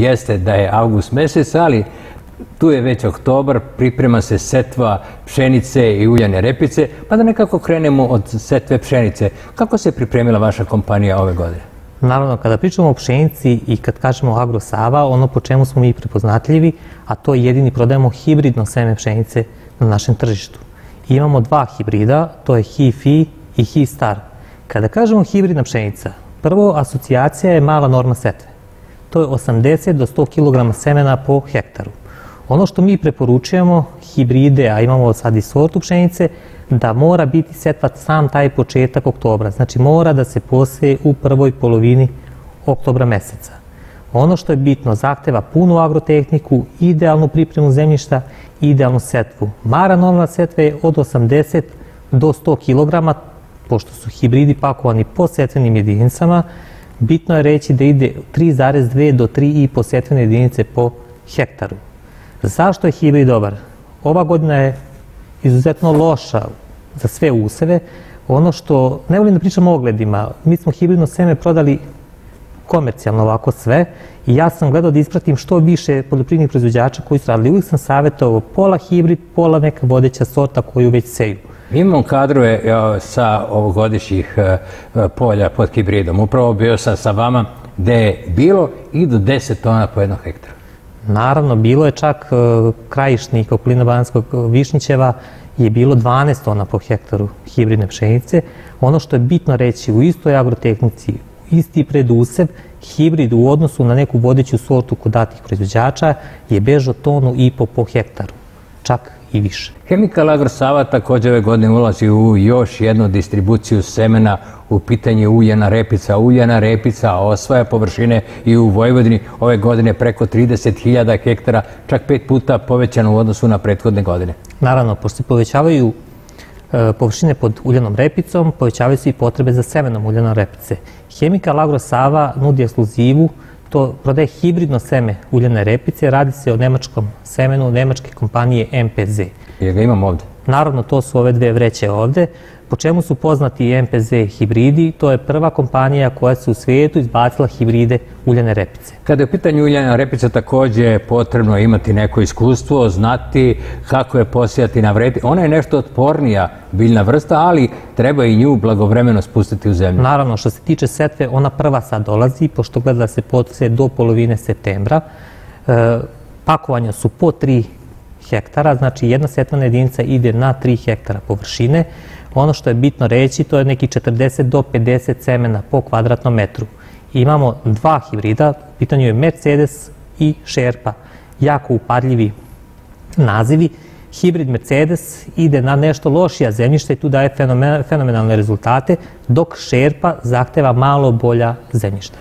jeste da je avgust mesec, ali tu je već oktobar, priprema se setva pšenice i uljane repice, pa da nekako krenemo od setve pšenice. Kako se pripremila vaša kompanija ove godine? Naravno, kada pričamo o pšenici i kad kažemo agrosava, ono po čemu smo mi prepoznatljivi, a to je jedini prodajemo hibridno seme pšenice na našem tržištu. I imamo dva hibrida, to je HI-FI i HI-STAR. Kada kažemo hibridna pšenica, prvo asocijacija je mala norma setve. To je 80 do 100 kg semena po hektaru. Ono što mi preporučujemo, hibride, a imamo sad i sortu pšenice, da mora biti setva sam taj početak oktobra. Znači mora da se poseje u prvoj polovini oktobra meseca. Ono što je bitno, zahteva punu agrotehniku, idealnu pripremu zemljišta, idealnu setvu. Mara normalna setva je od 80 do 100 kg, pošto su hibridi pakovani po setvenim jedinicama, bitno je reći da ide 3,2 do 3,5 setvene jedinice po hektaru. Zašto je hibrid dobar? Ova godina je izuzetno loša za sve useve. Ono što, ne volim da pričam o ogledima, mi smo hibridno seme prodali komercijalno ovako sve i ja sam gledao da ispratim što više poljoprivrednih proizvođača koji su radili. Uvijek sam savjetovao pola hibrid, pola neka vodeća sorta koju već seju. Mi imamo kadrove sa ovogodišnjih e, polja pod hibridom. Upravo bio sam sa vama gde je bilo i do 10 tona po jednom hektaru. Naravno, bilo je čak e, krajišnik okolina Banskog Višnjićeva je bilo 12 tona po hektaru hibridne pšenice. Ono što je bitno reći, u istoj agrotehnici, isti predusev, hibrid u odnosu na neku vodeću sortu kod datih proizvođača je bežo tonu i po po hektaru, čak i više. Chemical Agro Sava takođe ove godine ulazi u još jednu distribuciju semena u pitanje uljena repica. Uljena repica osvaja površine i u Vojvodini ove godine preko 30.000 hektara, čak pet puta povećano u odnosu na prethodne godine. Naravno, pošto se povećavaju e, površine pod uljenom repicom, povećavaju se i potrebe za semenom uljenom repice. Chemical Agro Sava nudi ekskluzivu to prodaje hibridno seme uljene repice, radi se o nemačkom semenu nemačke kompanije MPZ. Je ga imam ovde? Naravno, to su ove dve vreće ovde. Po čemu su poznati MPZ hibridi? To je prva kompanija koja se u svijetu izbacila hibride uljene repice. Kada je u pitanju uljena repica, takođe je potrebno imati neko iskustvo, znati kako je posijati na vredi. Ona je nešto otpornija biljna vrsta, ali treba i nju blagovremeno spustiti u zemlju. Naravno, što se tiče setve, ona prva sad dolazi, pošto gleda da se potse do polovine septembra. E, pakovanja su po 3 hektara, znači jedna setvana jedinica ide na 3 hektara površine. Ono što je bitno reći, to je neki 40 do 50 semena po kvadratnom metru. Imamo dva hibrida, u pitanju je Mercedes i Sherpa, jako upadljivi nazivi. Hibrid Mercedes ide na nešto lošija zemljišta i tu daje fenomenalne rezultate, dok Sherpa zahteva malo bolja zemljišta.